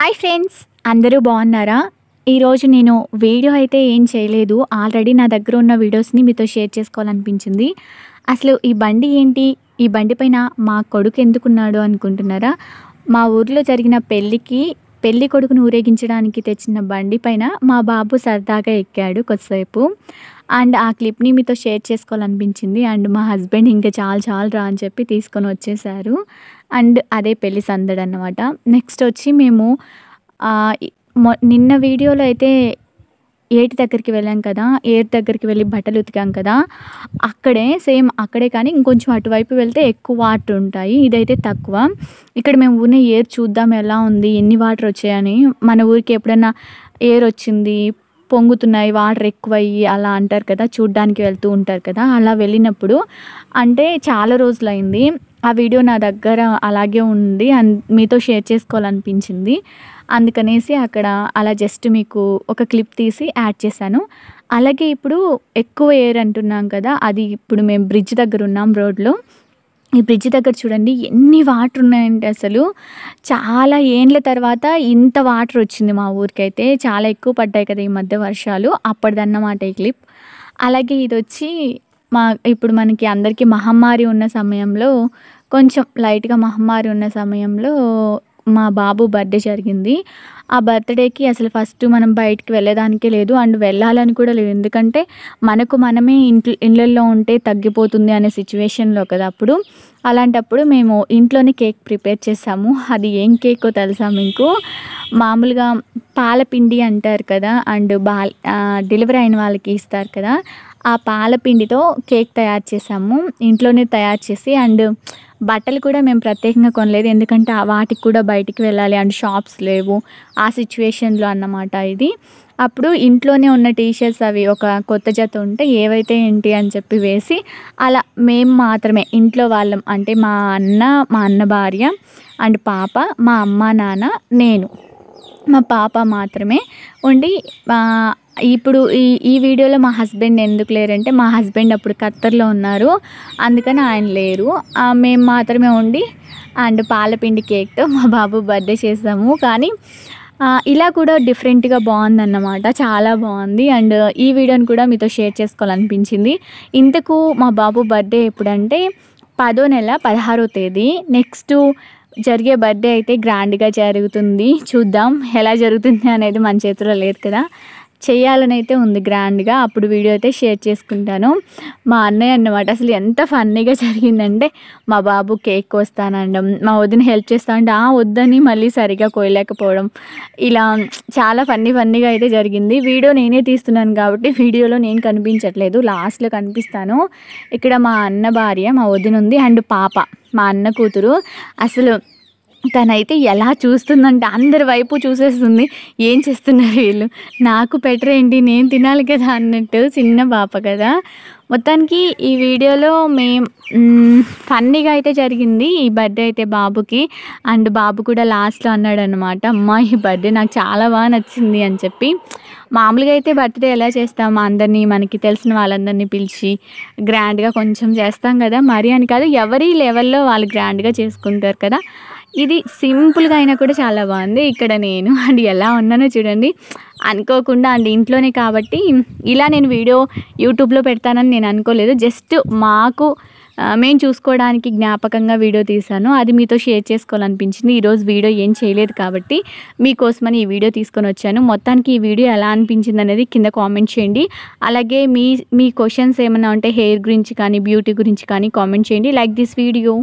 Hi friends అందరూ బాగున్నారా? ఈరోజు నేను వీడియో అయితే ఏం చేయలేదు. ఆల్రెడీ నా దగ్గర ఉన్న వీడియోస్ని మీతో షేర్ చేసుకోవాలనిపించింది. అసలు ఈ బండి ఏంటి? ఈ బండి పైన మా కొడుకు ఎందుకున్నాడు అనుకుంటున్నారా? మా ఊర్లో జరిగిన పెళ్ళికి పెళ్ళి కొడుకును ఊరేగించడానికి తెచ్చిన బండి పైన మా బాబు సరదాగా ఎక్కాడు కొద్దిసేపు. అండ్ ఆ క్లిప్ని మీతో షేర్ చేసుకోవాలనిపించింది. అండ్ మా హస్బెండ్ ఇంకా చాలా చాలు రా అని చెప్పి తీసుకొని వచ్చేసారు. అండ్ అదే పెళ్ళి సందడి అన్నమాట నెక్స్ట్ వచ్చి మేము నిన్న వీడియోలో అయితే ఏటి దగ్గరికి వెళ్ళాం కదా ఏటి దగ్గరికి వెళ్ళి బట్టలు ఉతికాం కదా అక్కడే సేమ్ అక్కడే కానీ ఇంకొంచెం అటువైపు వెళ్తే ఎక్కువ వాటర్ ఉంటాయి ఇదైతే తక్కువ. ఇక్కడ మేము ఊరిని ఏర్ చూద్దాం ఎలా ఉంది ఎన్ని వాటర్ వచ్చాయని. మన ఊరికి ఎప్పుడైనా ఏర్ వచ్చింది పొంగుతున్నాయి వాటర్ ఎక్కువయ్యి అలా అంటారు కదా చూడ్డానికి వెళ్తూ ఉంటారు కదా అలా వెళ్ళినప్పుడు. అంటే చాలా రోజులైంది. ఆ వీడియో నా దగ్గర అలాగే ఉంది అండ్ మీతో షేర్ చేసుకోవాలనిపించింది. అందుకనేసి అక్కడ అలా జస్ట్ మీకు ఒక క్లిప్ తీసి యాడ్ చేశాను. అలాగే ఇప్పుడు ఎక్కువ ఎయిర్ అంటున్నాం కదా అది ఇప్పుడు మేము బ్రిడ్జ్ దగ్గర ఉన్నాం రోడ్లో. ఈ బ్రిడ్జ్ దగ్గర చూడండి ఎన్ని వాటర్ ఉన్నాయంటే అసలు. చాలా ఏండ్ల తర్వాత ఇంత వాటర్ వచ్చింది మా ఊరికైతే. చాలా ఎక్కువ పడ్డాయి కదా ఈ మధ్య వర్షాలు. అప్పటిదన్నమాట ఈ క్లిప్. అలాగే ఇది వచ్చి మా ఇప్పుడు మనకి అందరికీ మహమ్మారి ఉన్న సమయంలో కొంచెం లైట్గా మహమ్మారి ఉన్న సమయంలో మా బాబు బర్త్డే జరిగింది. ఆ బర్త్డేకి అసలు ఫస్ట్ మనం బయటికి వెళ్ళేదానికే లేదు. అండ్ వెళ్ళాలని కూడా లేదు. ఎందుకంటే మనకు మనమే ఇంట్లో ఇళ్ళల్లో ఉంటే తగ్గిపోతుంది అనే సిచ్యువేషన్లో కదా అప్పుడు. అలాంటప్పుడు మేము ఇంట్లోనే కేక్ ప్రిపేర్ చేసాము. అది ఏం కేకో తెలుసా మీకు? మామూలుగా పాలపిండి అంటారు కదా అండ్ బాల్ డెలివరీ అయిన వాళ్ళకి ఇస్తారు కదా. ఆ పాలపిండితో కేక్ తయారు చేసాము ఇంట్లోనే తయారు చేసి అండ్ బట్టలు కూడా మేము ప్రత్యేకంగా కొనలేదు. ఎందుకంటే వాటికి కూడా బయటికి వెళ్ళాలి అండ్ షాప్స్ లేవు. ఆ సిచ్యువేషన్లో అన్నమాట ఇది. అప్పుడు ఇంట్లోనే ఉన్న టీషర్ట్స్ అవి ఒక కొత్త జత ఉంటే ఏవైతే ఏంటి అని చెప్పి వేసి అలా మేము మాత్రమే ఇంట్లో వాళ్ళం. అంటే మా అన్న మా అన్న భార్య అండ్ పాప మా అమ్మ నాన్న నేను. మా పాప మాత్రమే ఉండి ఇప్పుడు ఈ ఈ వీడియోలో మా హస్బెండ్ ఎందుకు లేరంటే మా హస్బెండ్ అప్పుడు ఖత్తర్లో ఉన్నారు. అందుకని ఆయన లేరు. మేము మాత్రమే ఉండి అండ్ పాలపిండి కేక్తో మా బాబు బర్త్డే చేసాము. కానీ ఇలా కూడా డిఫరెంట్గా బాగుందన్నమాట. చాలా బాగుంది. అండ్ ఈ వీడియోని కూడా మీతో షేర్ చేసుకోవాలనిపించింది. ఇంతకు మా బాబు బర్త్డే ఎప్పుడంటే పదో నెల పదహారో తేదీ. నెక్స్ట్ జరిగే బర్త్డే అయితే గ్రాండ్గా జరుగుతుంది. చూద్దాం ఎలా జరుగుతుంది అనేది మన చేతిలో లేదు కదా. చేయాలని అయితే ఉంది గ్రాండ్గా. అప్పుడు వీడియో అయితే షేర్ చేసుకుంటాను. మా అన్నయ్య అన్నమాట అసలు ఎంత ఫన్నీగా జరిగిందంటే మా బాబు కేక్ కోస్తానండం మా వదిన హెల్ప్ చేస్తా అంటే ఆ వద్దని మళ్ళీ సరిగా కోయలేకపోవడం. ఇలా చాలా ఫన్నీ ఫన్నీగా అయితే జరిగింది. వీడియో నేనే తీస్తున్నాను కాబట్టి వీడియోలో నేను కనిపించట్లేదు. లాస్ట్లో కనిపిస్తాను. ఇక్కడ మా అన్న భార్య మా వదిన ఉంది అండ్ పాప మా అన్న కూతురు. అసలు తనైతే ఎలా చూస్తుందంటే అందరి వైపు చూసేస్తుంది. ఏం చేస్తున్నారు వీళ్ళు? నాకు బెటర్ ఏంటి? నేను తినాలి కదా అన్నట్టు చిన్న పాప కదా. మొత్తానికి ఈ వీడియోలో మేం ఫన్నీగా అయితే జరిగింది ఈ బర్త్డే అయితే బాబుకి. అండ్ బాబు కూడా లాస్ట్లో అన్నాడు అనమాట అమ్మ ఈ బర్త్డే నాకు చాలా బాగా నచ్చింది అని చెప్పి. మామూలుగా అయితే బర్త్డే ఎలా చేస్తాం? అందరినీ మనకి తెలిసిన వాళ్ళందరినీ పిలిచి గ్రాండ్గా కొంచెం చేస్తాం కదా. మరీ అని కాదు ఎవరి లెవెల్లో వాళ్ళు గ్రాండ్గా చేసుకుంటారు కదా. ఇది సింపుల్గా అయినా కూడా చాలా బాగుంది. ఇక్కడ నేను అండ్ ఎలా ఉన్నానో చూడండి. అనుకోకుండా అండ్ ఇంట్లోనే కాబట్టి ఇలా నేను వీడియో యూట్యూబ్లో పెడతానని నేను అనుకోలేదు. జస్ట్ మాకు మేము చూసుకోవడానికి జ్ఞాపకంగా వీడియో తీశాను. అది మీతో షేర్ చేసుకోవాలనిపించింది. ఈరోజు వీడియో ఏం చేయలేదు కాబట్టి మీకోసమని ఈ వీడియో తీసుకొని వచ్చాను. మొత్తానికి ఈ వీడియో ఎలా అనిపించింది అనేది కింద కామెంట్ చేయండి. అలాగే మీ మీ క్వశ్చన్స్ ఏమైనా ఉంటే హెయిర్ గురించి కానీ బ్యూటీ గురించి కానీ కామెంట్ చేయండి. Like this video.